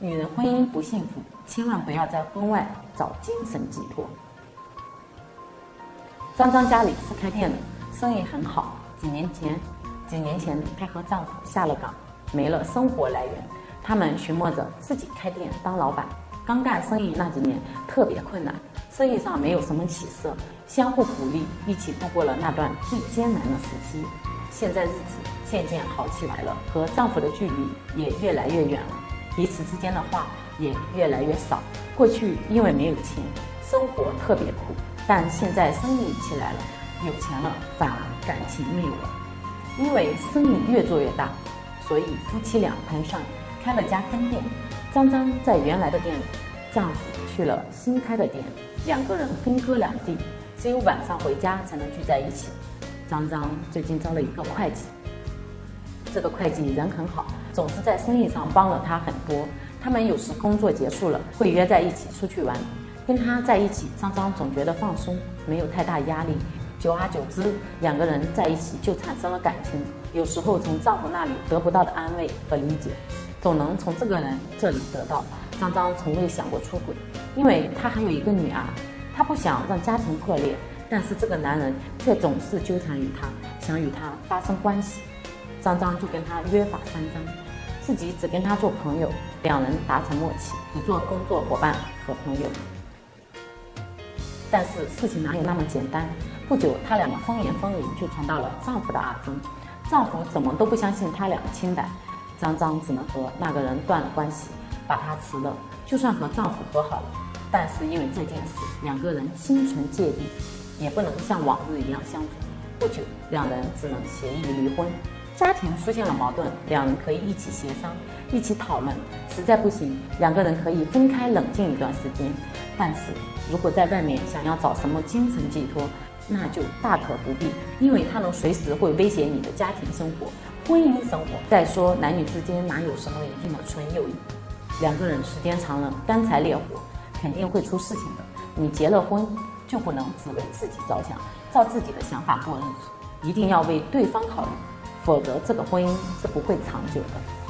女人婚姻不幸福，千万不要在婚外找精神寄托。张张家里是开店的，生意很好。几年前，几年前她和丈夫下了岗，没了生活来源，他们寻摸着自己开店当老板。刚干生意那几年特别困难，生意上没有什么起色，相互鼓励，一起度过了那段最艰难的时期。现在日子渐渐好起来了，和丈夫的距离也越来越远了。彼此之间的话也越来越少。过去因为没有钱，生活特别苦，但现在生意起来了，有钱了反而感情没有了。因为生意越做越大，所以夫妻俩盘算开了家分店。张张在原来的店里，丈夫去了新开的店，两个人分割两地，只有晚上回家才能聚在一起。张张最近招了一个会计。这个会计人很好，总是在生意上帮了他很多。他们有时工作结束了，会约在一起出去玩。跟他在一起，张张总觉得放松，没有太大压力。久而久之，两个人在一起就产生了感情。有时候从丈夫那里得不到的安慰和理解，总能从这个人这里得到。张张从未想过出轨，因为他还有一个女儿，他不想让家庭破裂。但是这个男人却总是纠缠于她，想与她发生关系。张张就跟他约法三章，自己只跟他做朋友，两人达成默契，只做工作伙伴和朋友。但是事情哪有那么简单？不久，他俩的风言风语就传到了丈夫的耳中，丈夫怎么都不相信他俩的清白，张张只能和那个人断了关系，把他辞了。就算和丈夫和好了，但是因为这件事，两个人心存芥蒂，也不能像往日一样相处。不久，两人只能协议离婚。家庭出现了矛盾，两人可以一起协商，一起讨论。实在不行，两个人可以分开冷静一段时间。但是如果在外面想要找什么精神寄托，那就大可不必，因为它能随时会威胁你的家庭生活、婚姻生活。再说，男女之间哪有什么一定的纯友谊？两个人时间长了，干柴烈火，肯定会出事情的。你结了婚，就不能只为自己着想，照自己的想法过日子，一定要为对方考虑。否则，这个婚姻是不会长久的。